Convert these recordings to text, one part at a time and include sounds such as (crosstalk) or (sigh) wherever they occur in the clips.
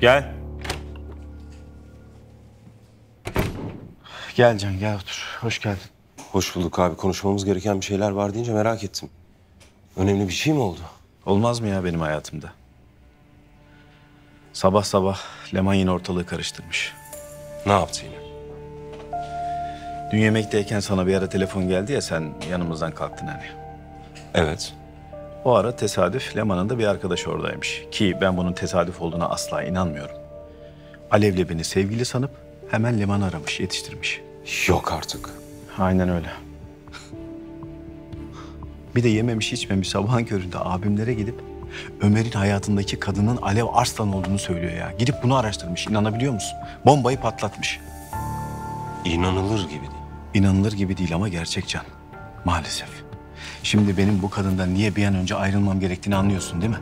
Gel. Gel Can gel otur. Hoş geldin. Hoş bulduk abi. Konuşmamız gereken bir şeyler var deyince merak ettim. Önemli bir şey mi oldu? Olmaz mı ya benim hayatımda? Sabah sabah Leman yine ortalığı karıştırmış. Ne yaptı yine? Dün yemekteyken sana bir ara telefon geldi ya sen yanımızdan kalktın hani. Evet. O ara tesadüf Leman'ın da bir arkadaşı oradaymış. Ki ben bunun tesadüf olduğuna asla inanmıyorum. Alev'le beni sevgili sanıp hemen Leman'ı aramış, yetiştirmiş. Yok artık. Aynen öyle. Bir de yememiş içmemiş sabahın köründe abimlere gidip Ömer'in hayatındaki kadının Alev Arslan olduğunu söylüyor ya. Gidip bunu araştırmış. inanabiliyor musun? Bombayı patlatmış. İnanılır gibi değil. İnanılır gibi değil ama gerçek can. Maalesef. Şimdi benim bu kadından niye bir an önce ayrılmam gerektiğini anlıyorsun değil mi?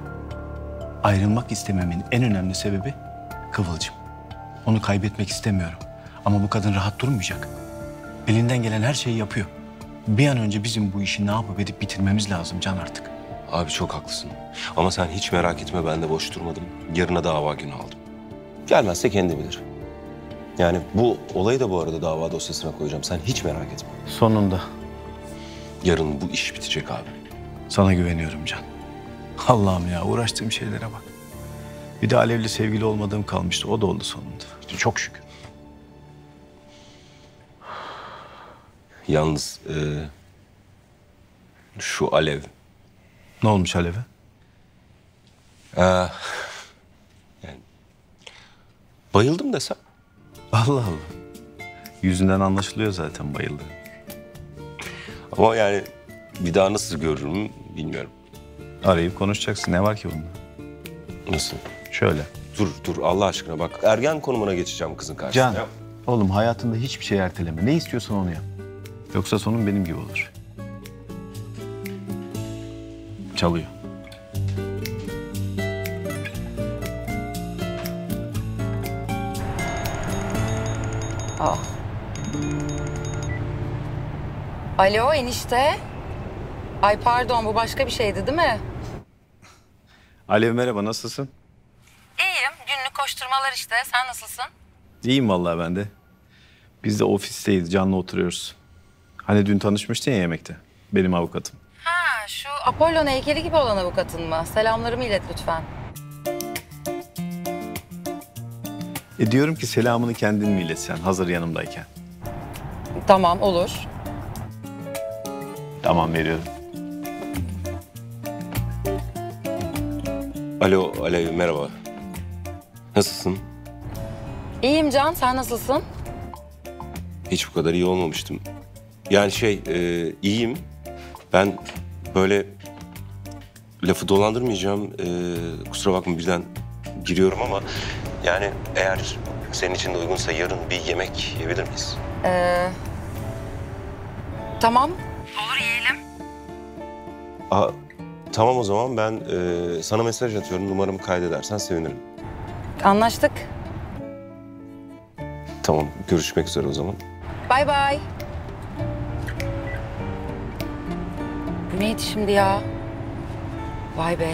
Ayrılmak istememin en önemli sebebi Kıvılcım. Onu kaybetmek istemiyorum. Ama bu kadın rahat durmayacak. Elinden gelen her şeyi yapıyor. Bir an önce bizim bu işi ne yapıp edip bitirmemiz lazım Can artık. Abi çok haklısın. Ama sen hiç merak etme ben de boş durmadım. Yarına dava günü aldım. Gelmezse kendi bilir. Yani bu olayı da bu arada dava dosyasına koyacağım. Sen hiç merak etme. Sonunda Yarın bu iş bitecek abi. sana güveniyorum Can. Allah'ım ya uğraştığım şeylere bak. Bir de Alev'le sevgili olmadığım kalmıştı. O da oldu sonunda. İşte çok şükür. Yalnız e, şu Alev. Ne olmuş Alev'e? e, yani bayıldım desem. Allah Allah. Yüzünden anlaşılıyor zaten bayıldı. Ama yani bir daha nasıl görürüm bilmiyorum. Arayıp konuşacaksın. Ne var ki bunda? Nasıl? Şöyle. Dur dur Allah aşkına bak ergen konumuna geçeceğim kızın karşısına. Can, oğlum hayatında hiçbir şey erteleme. Ne istiyorsan onu yap. Yoksa sonun benim gibi olur. Çalıyor. Alo enişte. Ay pardon bu başka bir şeydi değil mi? Alev merhaba, nasılsın? İyiyim. Günlük koşturmalar işte. Sen nasılsın? İyiyim vallahi ben de. Biz de ofisteyiz, canlı oturuyoruz. Hani dün tanışmıştın ya yemekte. Benim avukatım. Ha şu Apollon heykeli gibi olan avukatın mı? Selamlarımı ilet lütfen. E diyorum ki selamını kendin mi iletsen hazır yanımdayken? Tamam olur. Tamam veriyorum. Alo Alev merhaba. Nasılsın? İyiyim Can. Sen nasılsın? Hiç bu kadar iyi olmamıştım. Yani şey e, iyiyim. Ben böyle lafı dolandırmayacağım. E, kusura bakma birden giriyorum ama yani eğer senin için de uygunsa yarın bir yemek yiyebilir miyiz? Ee, tamam. Aa, tamam o zaman ben e, sana mesaj atıyorum. Numaramı kaydedersen sevinirim. Anlaştık. Tamam görüşmek üzere o zaman. Bay bay. Bu neydi şimdi ya? Vay be.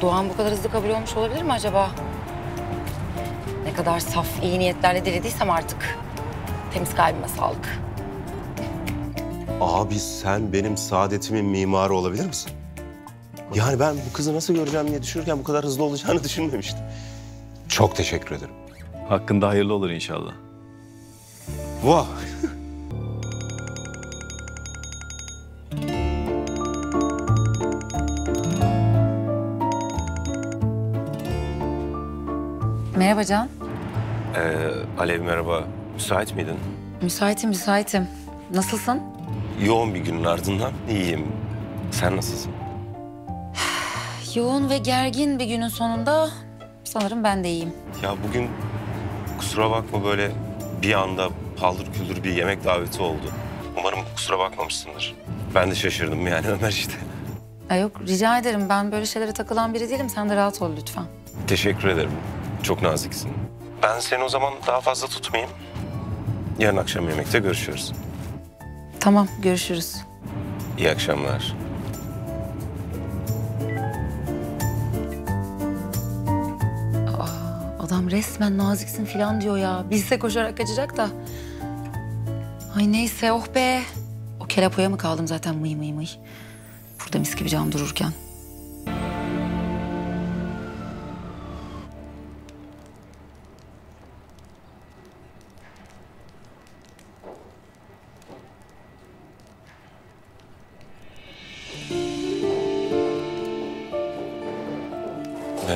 Doğan bu kadar hızlı kabul olmuş olabilir mi acaba? Ne kadar saf, iyi niyetlerle dilediysem artık. Temiz kalbime sağlık. Abi sen benim saadetimin mimarı olabilir misin? Yani ben bu kızı nasıl göreceğim diye düşünürken bu kadar hızlı olacağını (laughs) düşünmemiştim. Çok teşekkür ederim. Hakkında hayırlı olur inşallah. Vah! Merhaba Can. Ee, Alev merhaba. Müsait miydin? Müsaitim, müsaitim. Nasılsın? Yoğun bir günün ardından iyiyim. Sen nasılsın? (sighs) Yoğun ve gergin bir günün sonunda sanırım ben de iyiyim. Ya bugün kusura bakma böyle bir anda paldır küldür bir yemek daveti oldu. Umarım kusura bakmamışsındır. Ben de şaşırdım yani (laughs) Ömer işte. Ay yok rica ederim. Ben böyle şeylere takılan biri değilim. Sen de rahat ol lütfen. Teşekkür ederim. Çok naziksin. Ben seni o zaman daha fazla tutmayayım. Yarın akşam yemekte görüşürüz. Tamam görüşürüz. İyi akşamlar. Adam resmen naziksin falan diyor ya. Bilse koşarak kaçacak da. Ay neyse oh be. O kelapoya mı kaldım zaten mıy mıy mıy. Burada mis gibi cam dururken.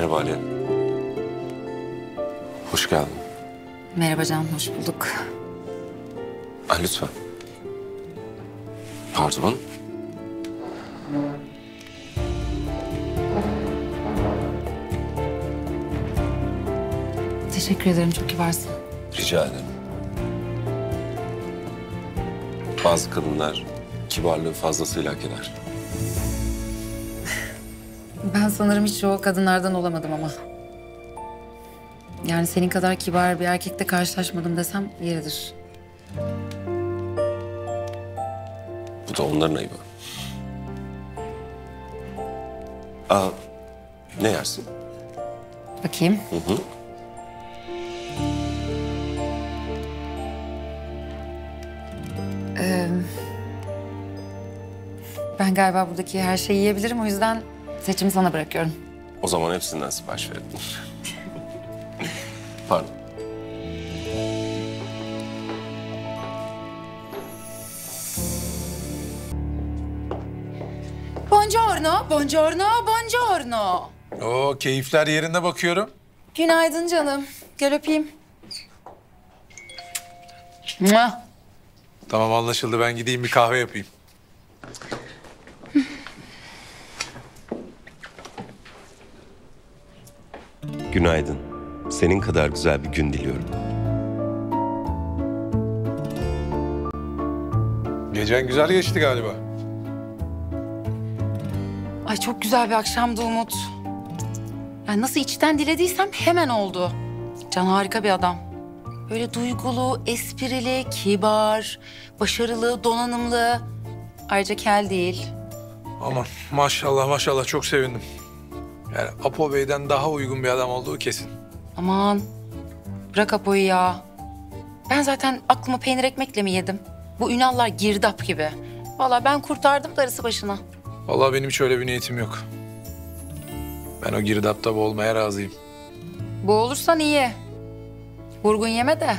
Merhaba Ali. Hoş geldin. Merhaba Can, hoş bulduk. Ah, lütfen. Pardon. Teşekkür ederim, çok kibarsın. Rica ederim. Bazı kadınlar kibarlığı fazlasıyla hak eder. Ben sanırım hiç o kadınlardan olamadım ama. Yani senin kadar kibar bir erkekle karşılaşmadım desem yeridir. Bu da onların ayıbı. Aa, ne yersin? Bakayım. Hı hı. Ben galiba buradaki her şeyi yiyebilirim. O yüzden seçimi sana bırakıyorum. O zaman hepsinden sipariş verelim. Pardon. Buongiorno, buongiorno, buongiorno. Oo keyifler yerinde bakıyorum. Günaydın canım. Gel öpeyim. Mua. Tamam anlaşıldı ben gideyim bir kahve yapayım. Günaydın. Senin kadar güzel bir gün diliyorum. Gecen güzel geçti galiba. Ay çok güzel bir akşamdı Umut. Yani nasıl içten dilediysem hemen oldu. Can harika bir adam. Böyle duygulu, esprili, kibar, başarılı, donanımlı. Ayrıca kel değil. Aman maşallah maşallah çok sevindim. Yani Apo Bey'den daha uygun bir adam olduğu kesin. Aman bırak Apo'yu ya. Ben zaten aklımı peynir ekmekle mi yedim? Bu Ünallar girdap gibi. Vallahi ben kurtardım darısı başına. Vallahi benim hiç öyle bir niyetim yok. Ben o girdapta boğulmaya razıyım. Bu olursan iyi. Vurgun yeme de